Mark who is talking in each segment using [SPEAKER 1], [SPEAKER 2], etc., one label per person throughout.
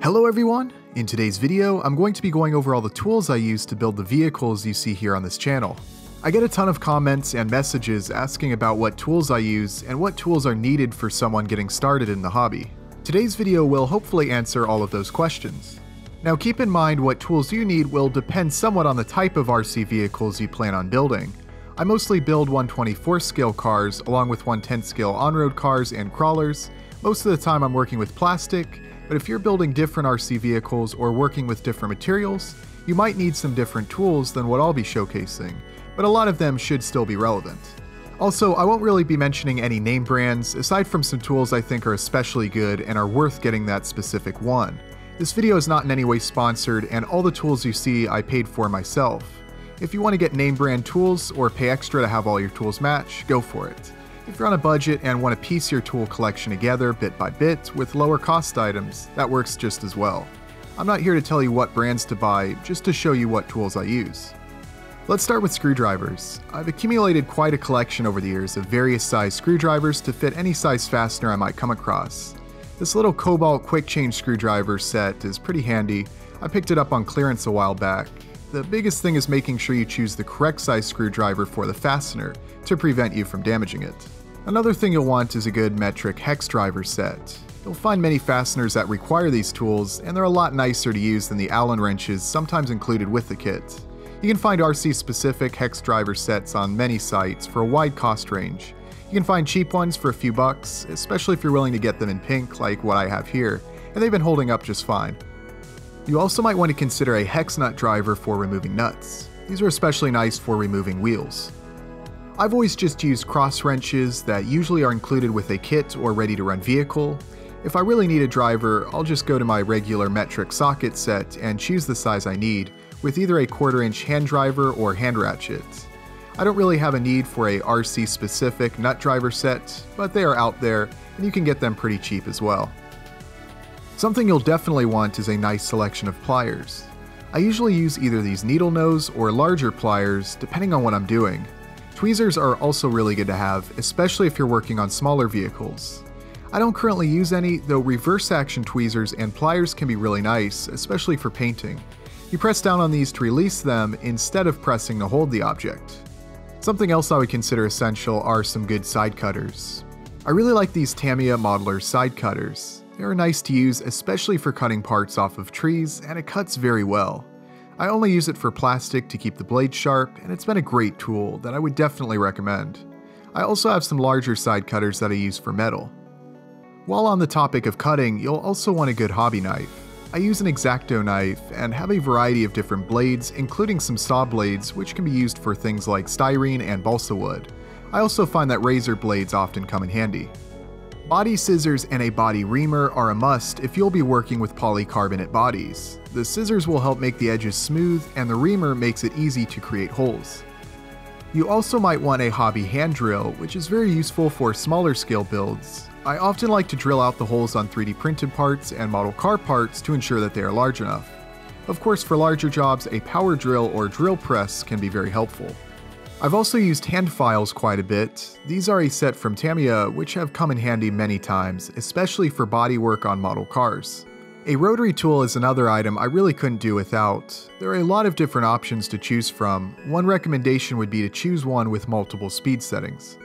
[SPEAKER 1] Hello everyone! In today's video, I'm going to be going over all the tools I use to build the vehicles you see here on this channel. I get a ton of comments and messages asking about what tools I use and what tools are needed for someone getting started in the hobby. Today's video will hopefully answer all of those questions. Now keep in mind what tools you need will depend somewhat on the type of RC vehicles you plan on building. I mostly build 124 scale cars along with 110 scale on-road cars and crawlers. Most of the time I'm working with plastic, but if you're building different RC vehicles or working with different materials, you might need some different tools than what I'll be showcasing, but a lot of them should still be relevant. Also, I won't really be mentioning any name brands, aside from some tools I think are especially good and are worth getting that specific one. This video is not in any way sponsored, and all the tools you see I paid for myself. If you want to get name brand tools or pay extra to have all your tools match, go for it. If you're on a budget and want to piece your tool collection together bit by bit with lower cost items, that works just as well. I'm not here to tell you what brands to buy, just to show you what tools I use. Let's start with screwdrivers. I've accumulated quite a collection over the years of various size screwdrivers to fit any size fastener I might come across. This little Kobalt quick change screwdriver set is pretty handy. I picked it up on clearance a while back. The biggest thing is making sure you choose the correct size screwdriver for the fastener to prevent you from damaging it. Another thing you'll want is a good metric hex driver set. You'll find many fasteners that require these tools, and they're a lot nicer to use than the Allen wrenches sometimes included with the kit. You can find RC specific hex driver sets on many sites for a wide cost range. You can find cheap ones for a few bucks, especially if you're willing to get them in pink like what I have here, and they've been holding up just fine. You also might want to consider a hex nut driver for removing nuts. These are especially nice for removing wheels. I've always just used cross wrenches that usually are included with a kit or ready to run vehicle. If I really need a driver, I'll just go to my regular metric socket set and choose the size I need, with either a quarter inch hand driver or hand ratchet. I don't really have a need for a RC specific nut driver set, but they are out there and you can get them pretty cheap as well. Something you'll definitely want is a nice selection of pliers. I usually use either these needle nose or larger pliers depending on what I'm doing. Tweezers are also really good to have, especially if you're working on smaller vehicles. I don't currently use any, though reverse action tweezers and pliers can be really nice, especially for painting. You press down on these to release them instead of pressing to hold the object. Something else I would consider essential are some good side cutters. I really like these Tamiya Modeler side cutters. They are nice to use, especially for cutting parts off of trees, and it cuts very well. I only use it for plastic to keep the blade sharp, and it's been a great tool that I would definitely recommend. I also have some larger side cutters that I use for metal. While on the topic of cutting, you'll also want a good hobby knife. I use an X-Acto knife and have a variety of different blades, including some saw blades which can be used for things like styrene and balsa wood. I also find that razor blades often come in handy. Body scissors and a body reamer are a must if you'll be working with polycarbonate bodies. The scissors will help make the edges smooth, and the reamer makes it easy to create holes. You also might want a hobby hand drill, which is very useful for smaller scale builds. I often like to drill out the holes on 3D printed parts and model car parts to ensure that they are large enough. Of course, for larger jobs, a power drill or drill press can be very helpful. I've also used hand files quite a bit. These are a set from Tamiya which have come in handy many times, especially for bodywork on model cars. A rotary tool is another item I really couldn't do without. There are a lot of different options to choose from. One recommendation would be to choose one with multiple speed settings.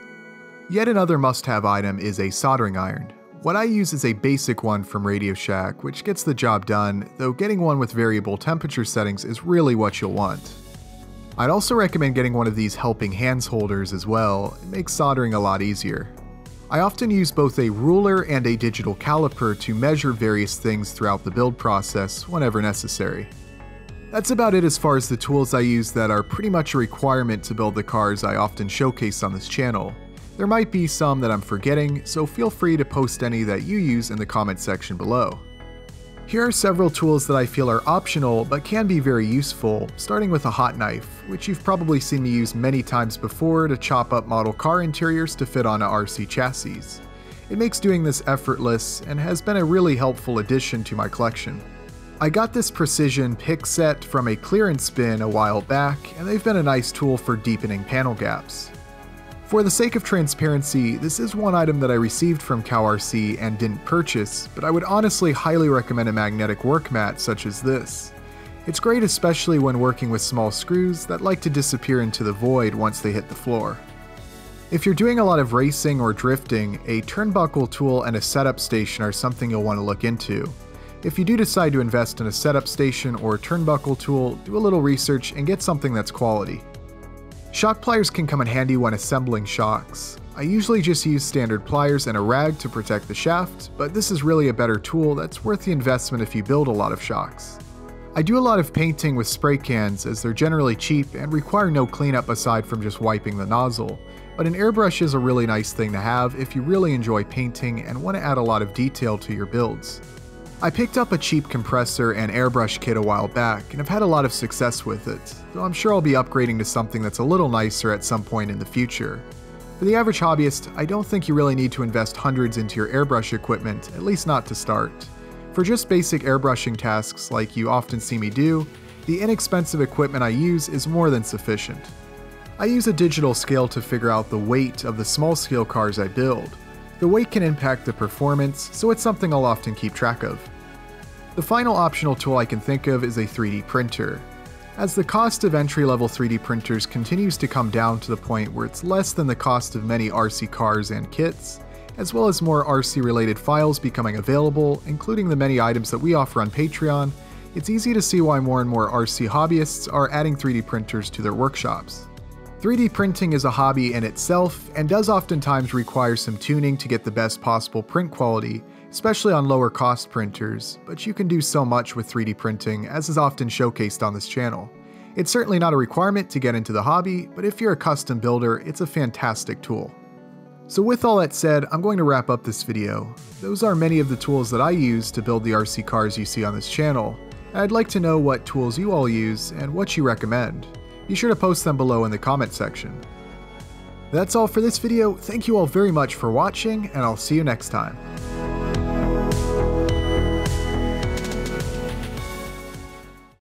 [SPEAKER 1] Yet another must-have item is a soldering iron. What I use is a basic one from Radio Shack, which gets the job done, though getting one with variable temperature settings is really what you'll want. I'd also recommend getting one of these helping hands holders as well, it makes soldering a lot easier. I often use both a ruler and a digital caliper to measure various things throughout the build process whenever necessary. That's about it as far as the tools I use that are pretty much a requirement to build the cars I often showcase on this channel. There might be some that I'm forgetting, so feel free to post any that you use in the comment section below. Here are several tools that I feel are optional but can be very useful, starting with a hot knife, which you've probably seen me use many times before to chop up model car interiors to fit onto RC chassis. It makes doing this effortless and has been a really helpful addition to my collection. I got this precision pick set from a clearance bin a while back, and they've been a nice tool for deepening panel gaps. For the sake of transparency, this is one item that I received from CowRC and didn't purchase, but I would honestly highly recommend a magnetic work mat such as this. It's great especially when working with small screws that like to disappear into the void once they hit the floor. If you're doing a lot of racing or drifting, a turnbuckle tool and a setup station are something you'll want to look into. If you do decide to invest in a setup station or turnbuckle tool, do a little research and get something that's quality. Shock pliers can come in handy when assembling shocks. I usually just use standard pliers and a rag to protect the shaft, but this is really a better tool that's worth the investment if you build a lot of shocks. I do a lot of painting with spray cans as they're generally cheap and require no cleanup aside from just wiping the nozzle, but an airbrush is a really nice thing to have if you really enjoy painting and want to add a lot of detail to your builds. I picked up a cheap compressor and airbrush kit a while back and have had a lot of success with it, though I'm sure I'll be upgrading to something that's a little nicer at some point in the future. For the average hobbyist, I don't think you really need to invest hundreds into your airbrush equipment, at least not to start. For just basic airbrushing tasks like you often see me do, the inexpensive equipment I use is more than sufficient. I use a digital scale to figure out the weight of the small scale cars I build. The weight can impact the performance, so it's something I'll often keep track of. The final optional tool I can think of is a 3D printer. As the cost of entry-level 3D printers continues to come down to the point where it's less than the cost of many RC cars and kits, as well as more RC related files becoming available, including the many items that we offer on Patreon, it's easy to see why more and more RC hobbyists are adding 3D printers to their workshops. 3D printing is a hobby in itself and does oftentimes require some tuning to get the best possible print quality, especially on lower cost printers, but you can do so much with 3D printing as is often showcased on this channel. It's certainly not a requirement to get into the hobby, but if you're a custom builder, it's a fantastic tool. So with all that said, I'm going to wrap up this video. Those are many of the tools that I use to build the RC cars you see on this channel. I'd like to know what tools you all use and what you recommend. Be sure to post them below in the comment section. That's all for this video, thank you all very much for watching, and I'll see you next time.